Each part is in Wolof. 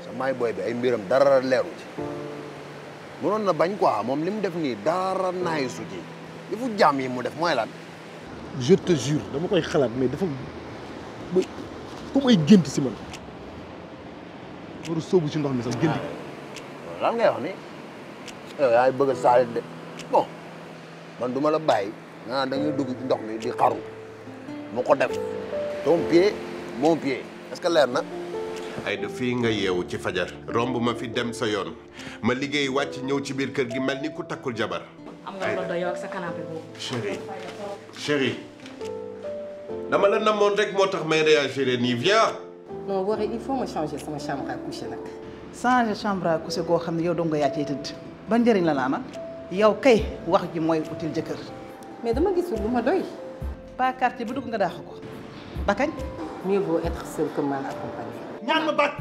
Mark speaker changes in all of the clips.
Speaker 1: sa maay booy bi ay mbiram dara leeru ci mënoon na bañ quoi moom li mu def nii dara naay su ci li fu jaam yi mu def mooy lan
Speaker 2: je te jure dama koy xalaat mais dafa ba comme ay gént si man waru sóobu ci ndox mi sax gént
Speaker 1: lan ngay wax ni yow yaay bëgg a saalit de bon man du ma la bàyyi ah da ngay dugg ci ndox mi di xaru mu ko def ton pied mon pied est-ce que leer na.
Speaker 3: ay da fii nga yeewu ci fajar romb ma fi dem sa yoon ma liggéey wàcc ñëw ci biir kër gi mel ni ku takkul jabar.
Speaker 4: am nga loolu doyoo ak sa canapé boobu.
Speaker 3: chérie chérie dama la namoon rek moo tax may réagir nii viens.
Speaker 5: non Woré il faut ma changer sama chambre à coucher nag.
Speaker 6: changer chambre à coucher goo xam ne yow dong nga yaa cay tëdd ban njëriñ la laa man yow kay wax ji mooy util jëkkër.
Speaker 5: mais dama gisul lu ma doy.
Speaker 6: pas quartier bu dugg nga daax ko ba kañ.
Speaker 5: mieux vaut être seul que mal accompagné.
Speaker 2: ñaan ma baat.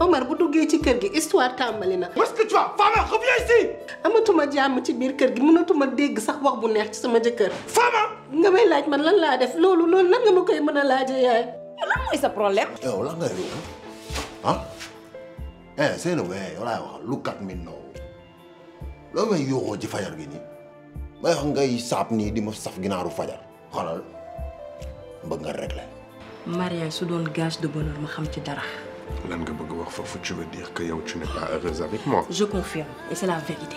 Speaker 7: Omar bu duggee ci kër gi histoire tàmbali na.
Speaker 2: parce que tu vois Fama reviens ici.
Speaker 7: amatuma jàmm ci biir kër gi mënatuma dégg sax wax bu neex ci sama jëkkër.
Speaker 2: Fama.
Speaker 7: nga may laaj man lan laa def loolu loolu lan nga ma koy mën a laajee yaay.
Speaker 4: lan mooy sa problème.
Speaker 1: yow lan nga yow ah eh Seydou eh yow laay wax lu kat mi noo loo may yooxoo ci fajar gi nii may wax ngay saab nii di ma saf ginaaru fajar xoolal bëgg nga régler.
Speaker 4: mariage su doon gage de bonheur ma xam ci dara.
Speaker 3: lan nga bëgg wax foofu tu veux dire que yow tu n'es pas heureuse avec moi.
Speaker 4: je confirme et c'est la vérité.